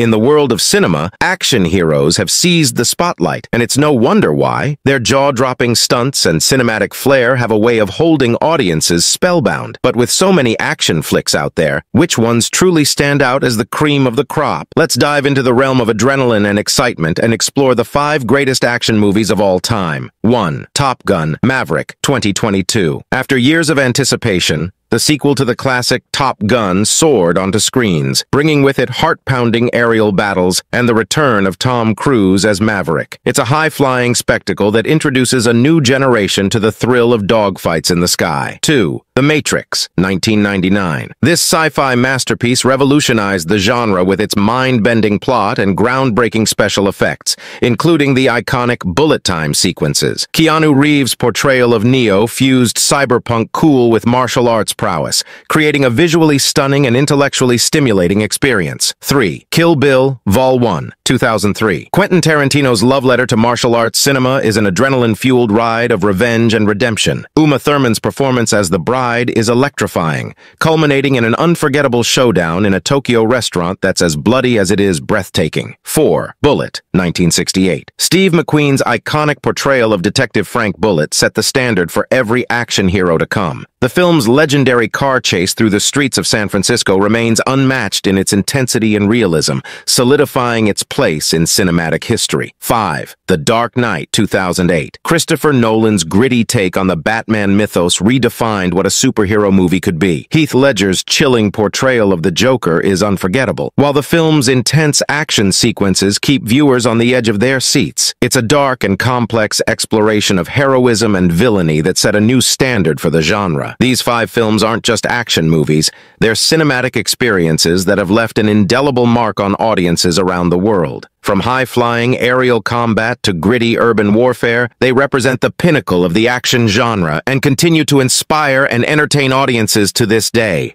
In the world of cinema, action heroes have seized the spotlight, and it's no wonder why. Their jaw-dropping stunts and cinematic flair have a way of holding audiences spellbound. But with so many action flicks out there, which ones truly stand out as the cream of the crop? Let's dive into the realm of adrenaline and excitement and explore the five greatest action movies of all time. 1. Top Gun Maverick 2022 After years of anticipation, the sequel to the classic Top Gun soared onto screens, bringing with it heart-pounding aerial battles and the return of Tom Cruise as Maverick. It's a high-flying spectacle that introduces a new generation to the thrill of dogfights in the sky. 2. The Matrix, 1999. This sci-fi masterpiece revolutionized the genre with its mind-bending plot and groundbreaking special effects, including the iconic bullet time sequences. Keanu Reeves' portrayal of Neo fused cyberpunk cool with martial arts prowess, creating a visually stunning and intellectually stimulating experience. 3. Kill Bill, Vol 1, 2003. Quentin Tarantino's love letter to martial arts cinema is an adrenaline-fueled ride of revenge and redemption. Uma Thurman's performance as the bride is electrifying, culminating in an unforgettable showdown in a Tokyo restaurant that's as bloody as it is breathtaking. 4. Bullitt, 1968. Steve McQueen's iconic portrayal of Detective Frank Bullitt set the standard for every action hero to come. The film's legendary car chase through the streets of San Francisco remains unmatched in its intensity and realism, solidifying its place in cinematic history. 5. The Dark Knight 2008. Christopher Nolan's gritty take on the Batman mythos redefined what a superhero movie could be. Heath Ledger's chilling portrayal of the Joker is unforgettable, while the film's intense action sequences keep viewers on the edge of their seats. It's a dark and complex exploration of heroism and villainy that set a new standard for the genre. These five films aren't just action movies, they're cinematic experiences that have left an indelible mark on audiences around the world. From high-flying aerial combat to gritty urban warfare, they represent the pinnacle of the action genre and continue to inspire and entertain audiences to this day.